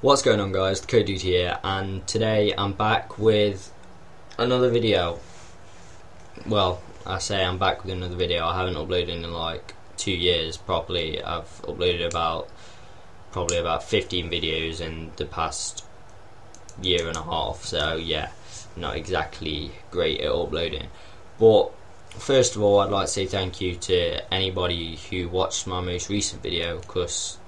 What's going on guys, Kurt here and today I'm back with another video. Well, I say I'm back with another video, I haven't uploaded in like two years properly. I've uploaded about probably about 15 videos in the past year and a half so yeah, not exactly great at uploading. But first of all I'd like to say thank you to anybody who watched my most recent video because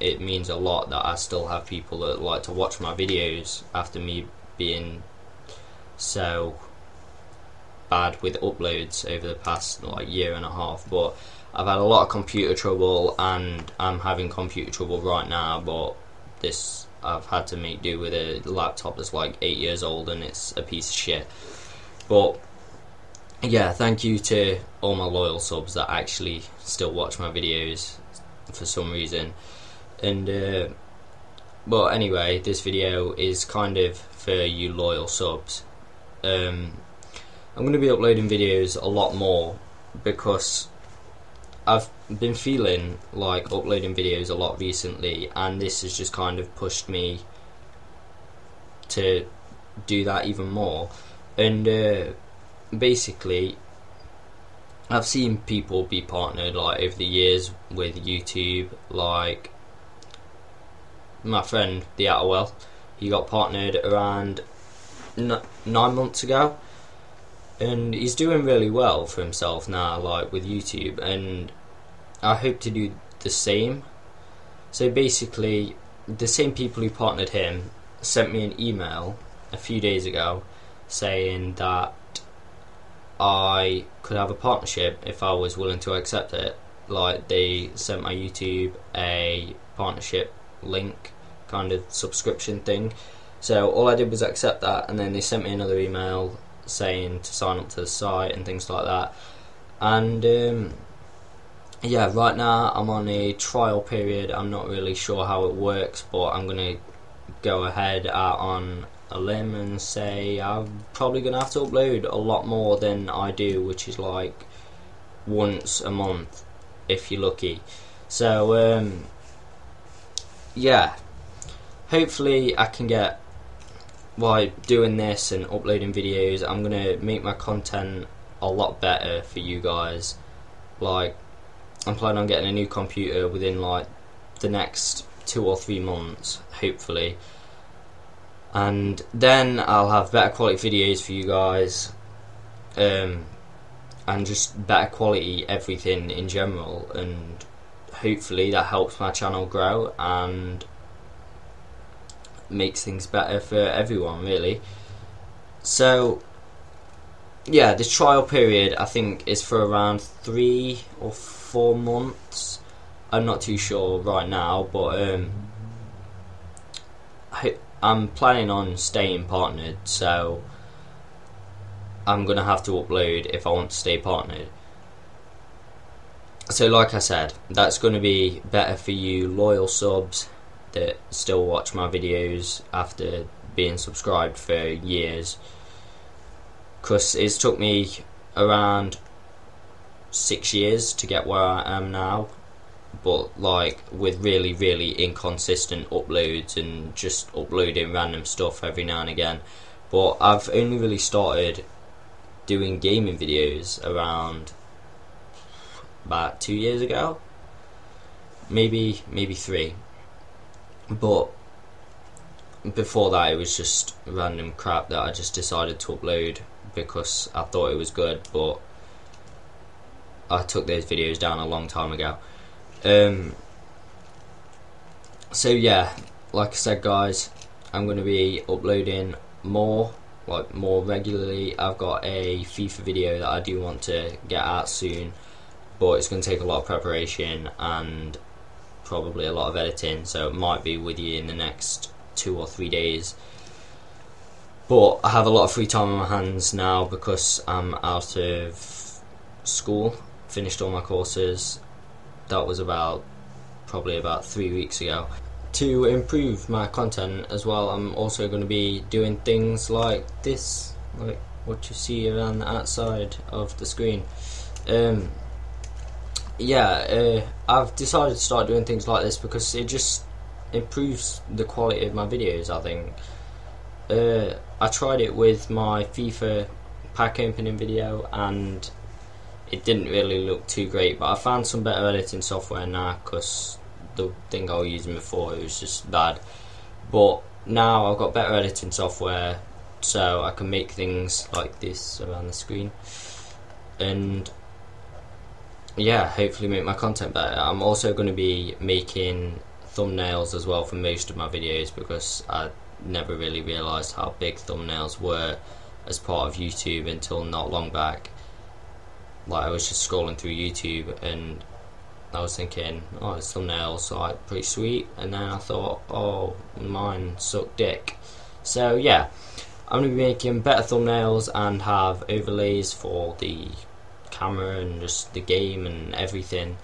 it means a lot that I still have people that like to watch my videos after me being so bad with uploads over the past like year and a half. But I've had a lot of computer trouble and I'm having computer trouble right now but this I've had to make do with a laptop that's like 8 years old and it's a piece of shit. But yeah thank you to all my loyal subs that actually still watch my videos for some reason and uh, anyway this video is kind of for you loyal subs. Um, I'm going to be uploading videos a lot more because I've been feeling like uploading videos a lot recently and this has just kind of pushed me to do that even more. And uh, basically I've seen people be partnered like over the years with YouTube like my friend the Atwell, he got partnered around nine months ago, and he's doing really well for himself now, like with YouTube, and I hope to do the same. So basically, the same people who partnered him sent me an email a few days ago saying that I could have a partnership if I was willing to accept it. Like they sent my YouTube a partnership link kind of subscription thing. So all I did was accept that, and then they sent me another email saying to sign up to the site and things like that. And um, yeah, right now I'm on a trial period. I'm not really sure how it works, but I'm gonna go ahead out on a limb and say I'm probably gonna have to upload a lot more than I do, which is like once a month if you're lucky. So um, yeah, hopefully I can get by doing this and uploading videos I'm gonna make my content a lot better for you guys. Like I'm planning on getting a new computer within like the next two or three months hopefully. And then I'll have better quality videos for you guys um, and just better quality everything in general. And hopefully that helps my channel grow and makes things better for everyone, really. So, yeah, this trial period I think is for around three or four months. I'm not too sure right now, but um, I, I'm planning on staying partnered, so I'm gonna have to upload if I want to stay partnered. So, like I said, that's to be better for you loyal subs that still watch my videos after being subscribed for years. Because it's took me around six years to get where I am now but like with really really inconsistent uploads and just uploading random stuff every now and again. But I've only really started doing gaming videos around about two years ago. Maybe maybe three but before that, it was just random crap that I just decided to upload because I thought it was good, but I took those videos down a long time ago. Um, so yeah, like I said, guys, I'm going to be uploading more, like more regularly. I've got a FIFA video that I do want to get out soon, but it's going to take a lot of preparation and probably a lot of editing, so it might be with you in the next two or three days. But I have a lot of free time on my hands now because I'm out of school, finished all my courses. That was about probably about three weeks ago. To improve my content as well, I'm also going to be doing things like this, like what you see around the outside of the screen. Um, yeah, uh, I've decided to start doing things like this because it just improves the quality of my videos. I think. Uh, I tried it with my FIFA pack opening video and it didn't really look too great, but I found some better editing software now because the thing I was using before it was just bad. But now I've got better editing software, so I can make things like this around the screen, and yeah, hopefully make my content better. I'm also going to be making thumbnails as well for most of my videos because I never really realised how big thumbnails were as part of YouTube until not long back. Like I was just scrolling through YouTube and I was thinking, oh, this thumbnail's like pretty sweet, and then I thought, oh, mine suck dick. So yeah, I'm gonna be making better thumbnails and have overlays for the camera and just the game and everything,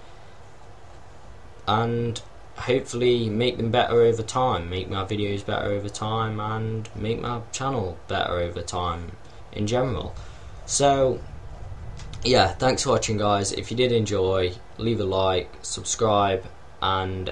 and hopefully make them better over time, make my videos better over time, and make my channel better over time in general. So yeah, thanks for watching, guys. If you did enjoy, leave a like, subscribe, and